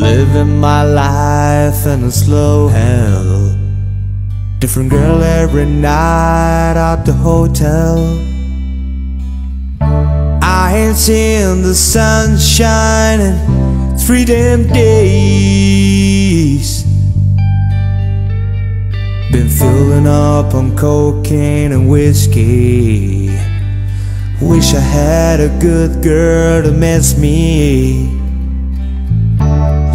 living my life in a slow hell. Different girl every night at the hotel. I ain't seen the sun shining three damn days. Been filling up on cocaine and whiskey. Wish I had a good girl to mess me.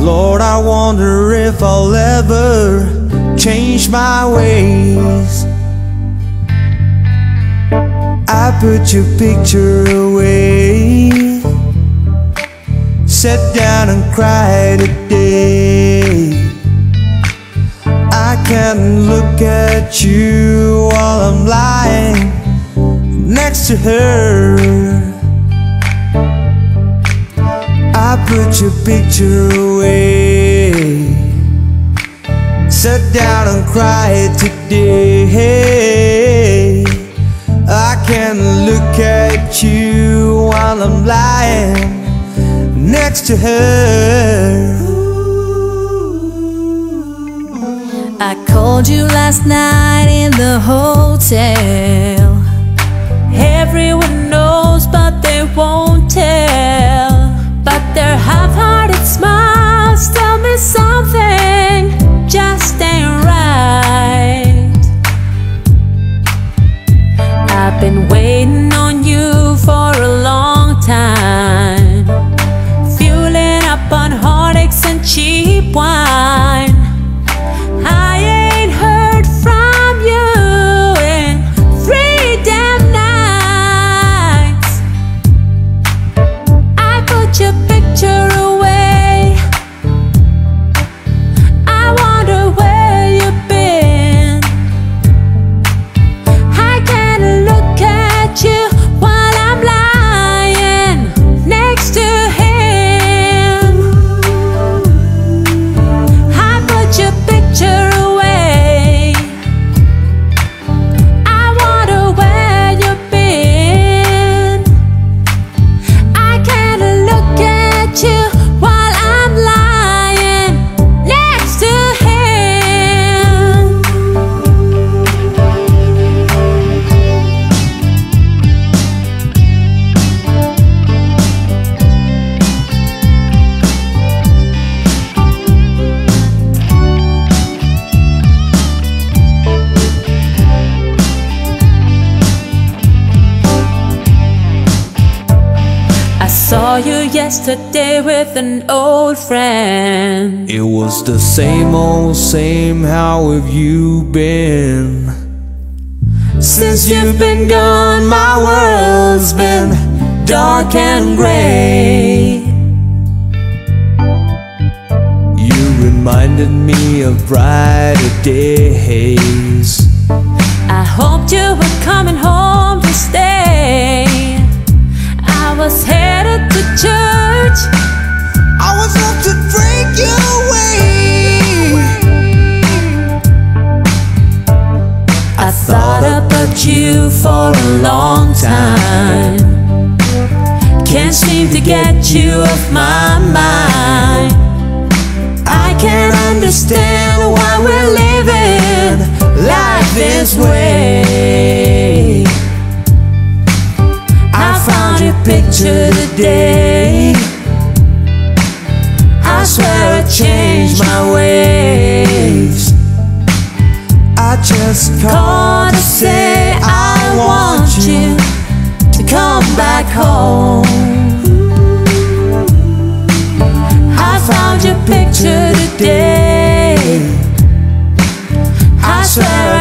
Lord, I wonder if I'll ever change my ways. I put your picture away. Sat down and cried today. I can't look at you while I'm lying next to her. Put your picture away. Sit down and cry today. I can't look at you while I'm lying next to her. I called you last night in the hotel. Saw you yesterday with an old friend. It was the same old same, how have you been? Since you've been gone, my world's been dark and gray. You reminded me of brighter days. I hoped you were coming home to stay. You for a long time. Can't seem to get you off my mind. I can't understand why we're living life this way.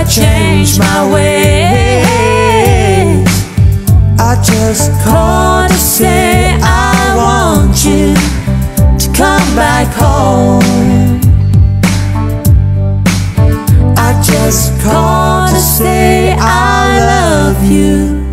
I changed my ways. I just Called to say I want you to come back home. I just called to say I love you.